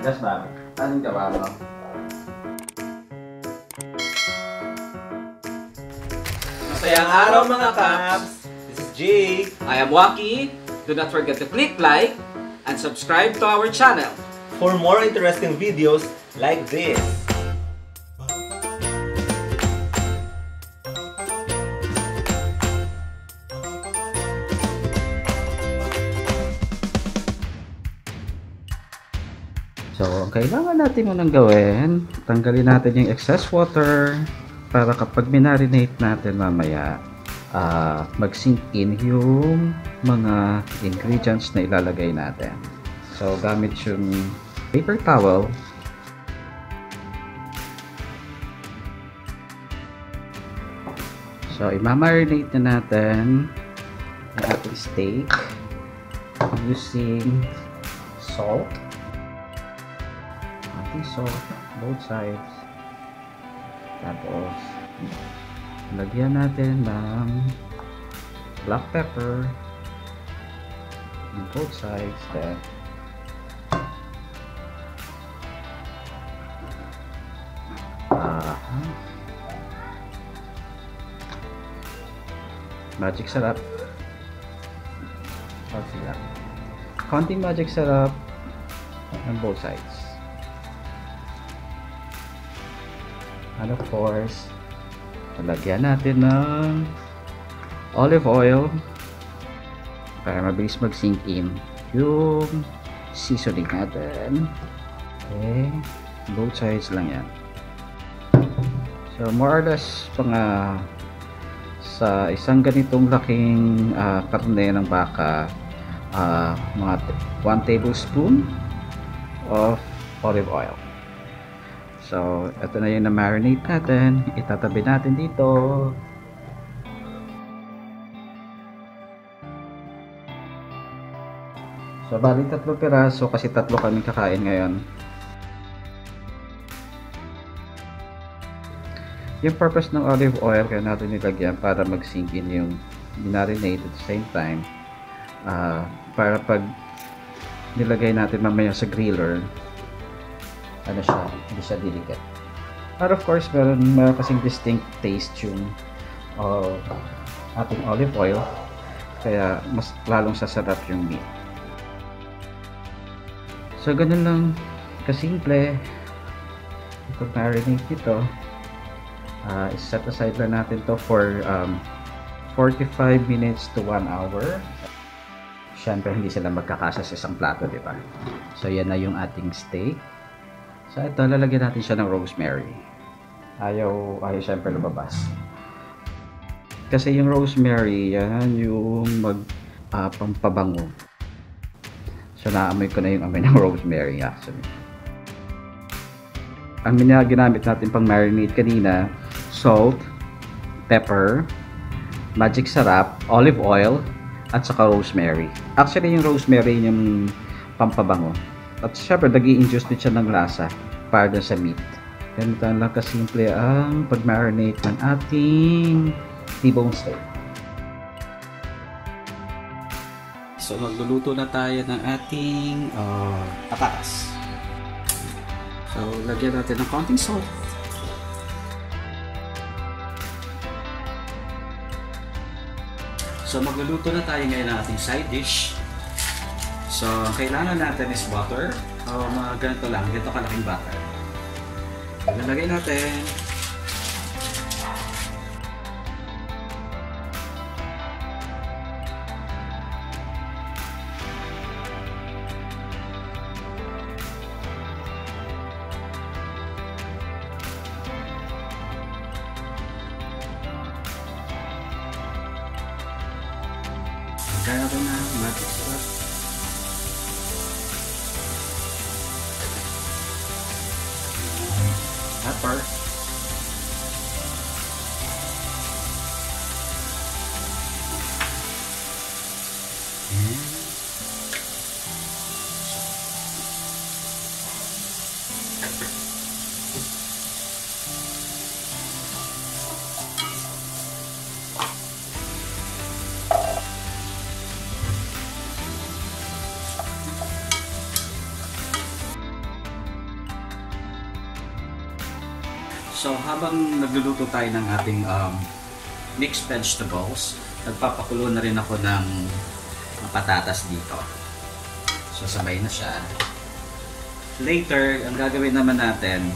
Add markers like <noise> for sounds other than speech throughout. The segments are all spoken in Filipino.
Yes, ma'am. Anong gawa mo? Masayang araw mga Caps! This is Jake. I am Waki. Do not forget to click like and subscribe to our channel. For more interesting videos like this. So, ang kailangan natin munang gawin, tanggalin natin yung excess water para kapag minarinate natin mamaya, uh, mag-sink in yung mga ingredients na ilalagay natin. So, gamit yung paper towel. So, imamarinate na natin ang ating steak using salt salt both sides. Tapos lagyan natin ng black pepper on both sides then uh, magic sarap. Okay lang konting magic sarap on both sides and of course. Lalagyan natin ng olive oil para mabilis mag sink in yung seasoning natin. Okay both sides lang yan. So more or less mga sa isang ganitong laking uh, karne ng baka uh, mga 1 tablespoon of olive oil So, ito na yung na-marinate natin. Itatabi natin dito. So, bali tatlo piraso kasi tatlo kami kakain ngayon. Yung purpose ng olive oil kaya natin nilagyan para mag-sink in yung marinate at the same time. Uh, para pag nilagay natin mamaya sa griller, ano siya, hindi siya delicate. But of course, meron, meron kasing distinct taste yung uh, ating olive oil. Kaya mas lalong sasarap yung meat. So, ganun lang kasimple. Pag marinate ito, uh, set aside lang natin to for um, 45 minutes to 1 hour. Siyempre, hindi sila magkakasa sa isang plato, di ba? So, yan na yung ating steak. So ito, lalagyan natin siya ng rosemary. Ayaw, ayaw syempre lumabas. Kasi yung rosemary, yan yung mag uh, pampabango. So naamoy ko na yung amoy <laughs> ng rosemary actually. Ang ginamit natin pang marinate kanina, salt, pepper, magic sarap, olive oil, at saka rosemary. Actually yung rosemary yung pampabango. At syempre, nag induce din siya ng lasa para sa meat. Ganito lang kasimple ang pag-marinate ng ating T-bone steak. So, magluluto na tayo ng ating uh, patatas. So, lagyan natin ng konting salt. So, magluluto na tayo ngayon ng ating side dish. So, ang kailangan natin is butter. O, mga ganito lang. Ganito kalaking butter. Ilalagay natin. Kaya natin na magic. Pepper. So habang nagluluto tayo ng ating um, mixed vegetables, nagpapakulo na rin ako ng patatas dito. So sabay na siya. Later, ang gagawin naman natin,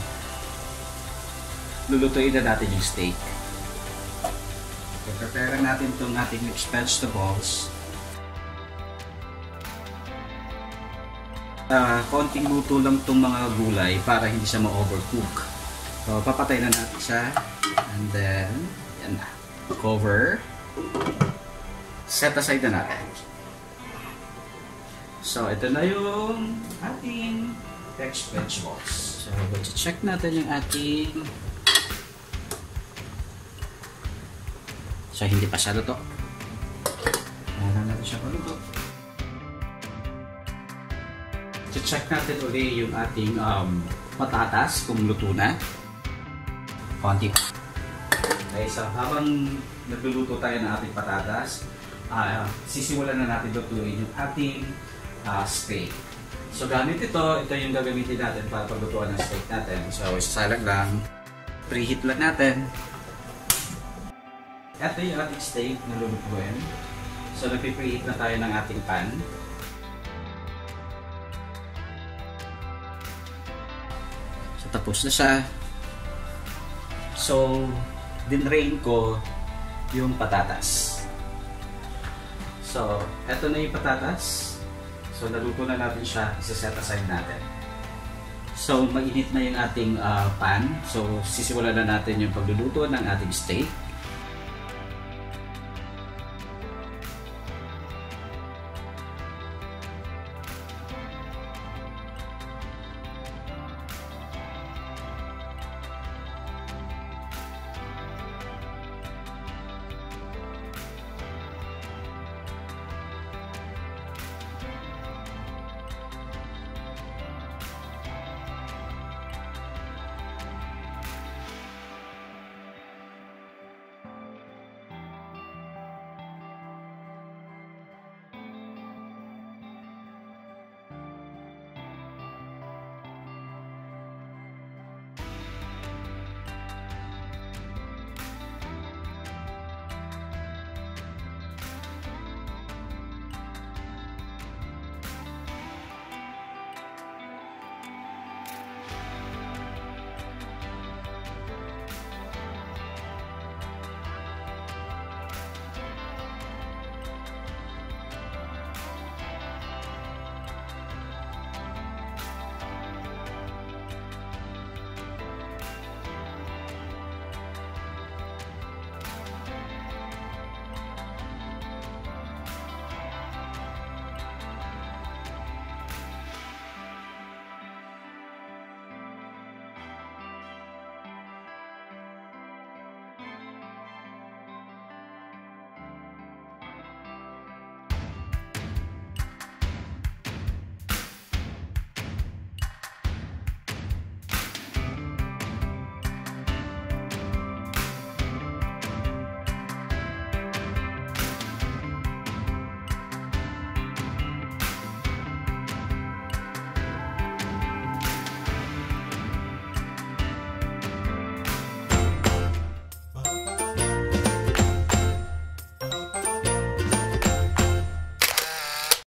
lulutuin na natin yung steak. So, prepare natin itong ating mixed vegetables. Ah, konting luto lang itong mga gulay para hindi siya ma-overcook. So, papatay na natin siya. And then, yan na. Cover. Set aside na natin. So, ito na yung ating mixed vegetables. So, check natin yung ating So, hindi pa siya luto. Muna natin siya paluto. check natin uli yung ating um, patatas kung luto na. Konti pa. Okay, so habang nagluluto tayo ng ating patatas, ah, sisimulan na natin lutuin yung ating ah, steak. So gamit ito, ito yung gagamitin natin para paglutuan ng steak natin. So isasalag lang, preheat lang natin. Ito yung ating steak na lulutuin. So nagpipreheat na tayo ng ating pan. So tapos na siya. So dinrain ko yung patatas. So, eto na yung patatas. So, naluto na natin siya. Isa-set aside natin. So, mainit na yung ating ah, pan. So, sisimulan na natin yung pagluluto ng ating steak.